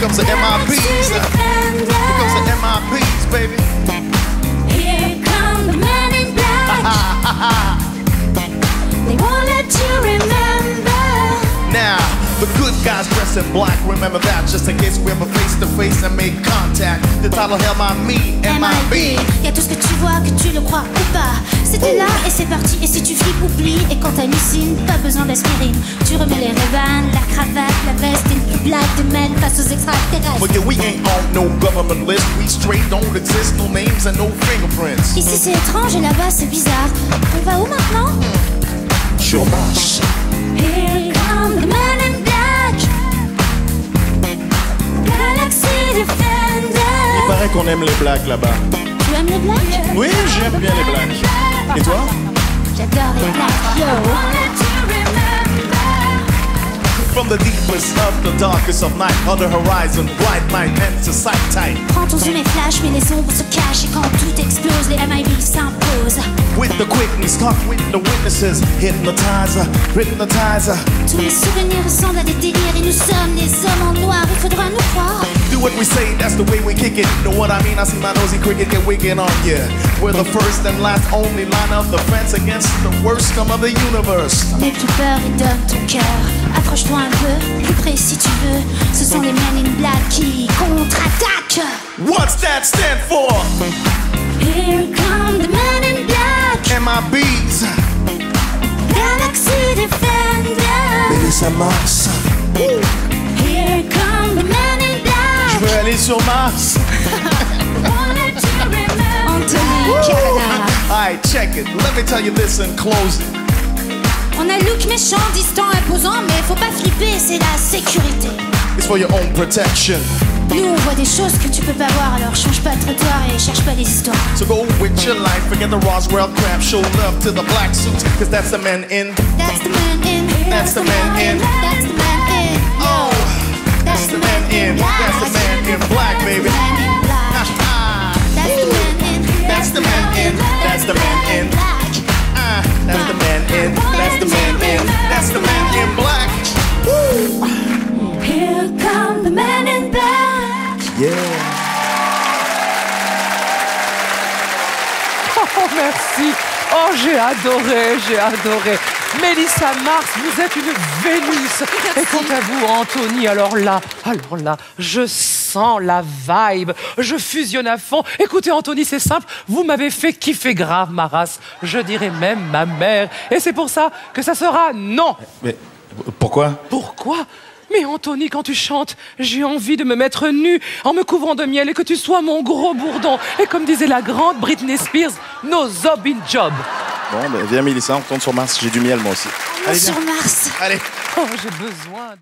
comes the MIPs. Here comes the MIPs, baby. The good guys dress in black. Remember that, just in case we ever face to face and make contact. The title held by me, MIB. Y a tout ce que tu vois, que tu le crois ou pas. C'était là et c'est parti. Et si tu flippes, oublie. Et quand t'hallucines, pas besoin d'aspirine. Tu remets les révanes, la cravate, la veste une plus blague de mène face aux extraterrestres. But yeah, we ain't on no government list. We straight don't exist, no names and no fingerprints. Ici c'est étrange et là-bas c'est bizarre. Paraît qu'on aime les blagues là-bas. Tu aimes les blagues Oui, j'aime bien les blagues. Et toi? J'adore les blagues. Yo. From the deepest of the darkest of night, on the horizon, bright light enter sight tight. Prends ton zoom et flash, mais les ombres se cachent et quand tout explose, les MIB s'imposent. With the quickness, talk with the witnesses, hypnotizer, hypnotizer. Tous les souvenirs ressemblent à des délires et nous sommes les hommes en noir. Il faudra we say, that's the way we kick it. Know what I mean? I see my nosy cricket get wicked on ya. We're the first and last only line of the fence against the worst scum of the universe. N'aie plus peur et donne ton cœur. Approche-toi un peu, plus près si tu veux. Ce sont les men in black qui contre-attaquent. What's that stand for? Here come the men in black. MIBs. Galaxy Defender. Melissa Mars. Je black. veux aller sur Mars? Anthony Canada. Alright, check it. Let me tell you this in closing. On a look méchant, distant, imposant, mais faut pas flipper, c'est la sécurité. It's for your own protection. Nous, on voit des choses que tu peux pas voir, alors change pas de trottoir et cherche pas histoires. So go with your life, forget the Roswell crap. Show love to the black suits, cause that's the men in. That's the man in. That's the man in. Yeah. Oh, merci. Oh, j'ai adoré, j'ai adoré. Mélissa Mars, vous êtes une Vénus. Et quant à vous, Anthony, alors là, alors là, je sens la vibe. Je fusionne à fond. Écoutez, Anthony, c'est simple. Vous m'avez fait kiffer grave, ma race. Je dirais même ma mère. Et c'est pour ça que ça sera non. Mais pourquoi? Pourquoi? Mais Anthony, quand tu chantes, j'ai envie de me mettre nu en me couvrant de miel et que tu sois mon gros bourdon. Et comme disait la grande Britney Spears, no zob in job. Bon, ben viens Mélissa, on tourne sur Mars. J'ai du miel moi aussi. Allez. Sur Mars. Allez. Oh, j'ai besoin.